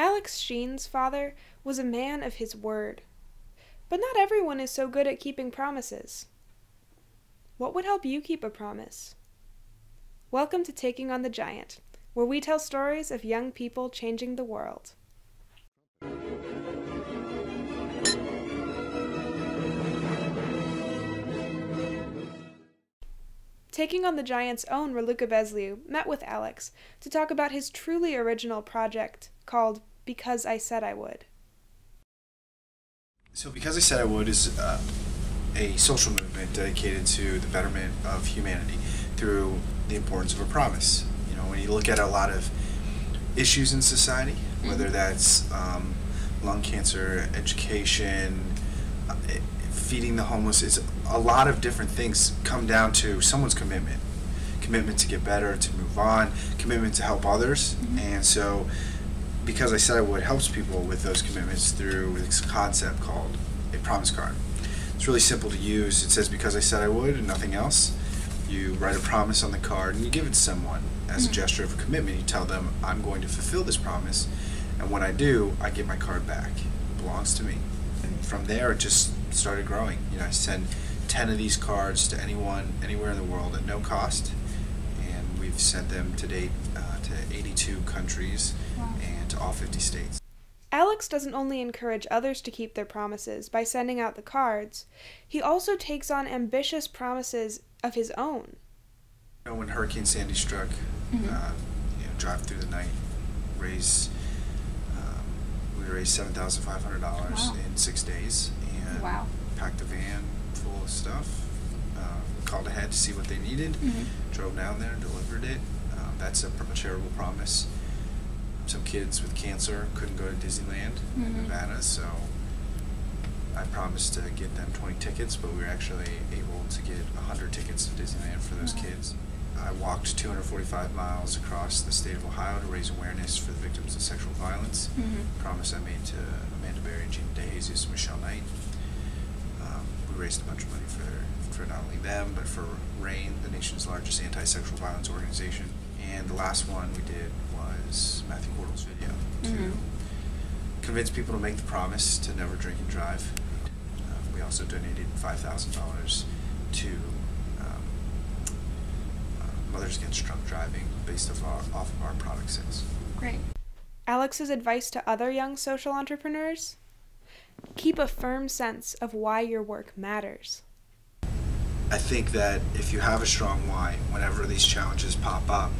Alex Sheen's father was a man of his word. But not everyone is so good at keeping promises. What would help you keep a promise? Welcome to Taking on the Giant, where we tell stories of young people changing the world. Taking on the Giant's own Raluca Besliu met with Alex to talk about his truly original project called Because I Said I Would. So, Because I Said I Would is uh, a social movement dedicated to the betterment of humanity through the importance of a promise. You know, when you look at a lot of issues in society, whether mm-hmm. that's um, lung cancer, education, uh, feeding the homeless, it's a lot of different things come down to someone's commitment. Commitment to get better, to move on, commitment to help others. Mm-hmm. And so, because I said I would, helps people with those commitments through this concept called a promise card. It's really simple to use. It says, Because I said I would, and nothing else you write a promise on the card and you give it to someone as mm-hmm. a gesture of a commitment. You tell them, I'm going to fulfill this promise, and when I do, I get my card back. It belongs to me. And from there, it just started growing. You know, I send 10 of these cards to anyone, anywhere in the world at no cost, we've sent them to date uh, to 82 countries wow. and to all 50 states. Alex doesn't only encourage others to keep their promises by sending out the cards, he also takes on ambitious promises of his own. You know, when Hurricane Sandy struck, mm-hmm. uh, you know, drive through the night, raise um, we raised seven thousand five hundred dollars wow. in six days, and wow. packed a van full of stuff. Called ahead to see what they needed, mm-hmm. drove down there, and delivered it. Uh, that's a, a, charitable promise. Some kids with cancer couldn't go to Disneyland mm-hmm. in Nevada, so I promised to get them 20 tickets, but we were actually able to get 100 tickets to Disneyland for those kids. I walked 245 miles across the state of Ohio to raise awareness for the victims of sexual violence. Mm-hmm. Promise I made to Amanda Berry, Gina DeJesus, Michelle Knight. Um, we raised a bunch of money for, for not only them, but for RAINN, the nation's largest anti-sexual violence organization. And the last one we did was Matthew Cordle's video mm-hmm. to convince people to make the promise to never drink and drive. Uh, we also donated $5,000 to um, uh, Mothers Against Drunk Driving based off, our, off of our product sales. Great. Alex's advice to other young social entrepreneurs? Keep a firm sense of why your work matters. I think that if you have a strong why, whenever these challenges pop up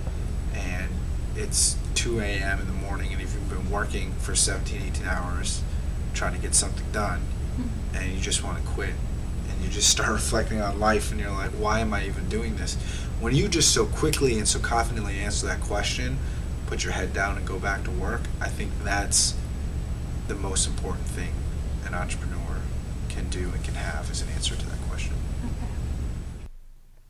and it's 2 a.m. in the morning and if you've been working for 17, 18 hours trying to get something done mm-hmm. and you just want to quit and you just start reflecting on life and you're like, why am I even doing this? When you just so quickly and so confidently answer that question, put your head down and go back to work, I think that's the most important thing an entrepreneur can do and can have as an answer to that question. Okay.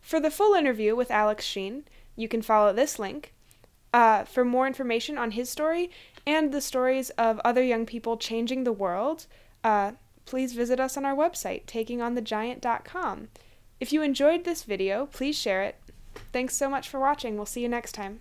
For the full interview with Alex Sheen, you can follow this link uh, for more information on his story and the stories of other young people changing the world, uh, please visit us on our website, takingonthegiant.com. If you enjoyed this video, please share it. Thanks so much for watching. We'll see you next time.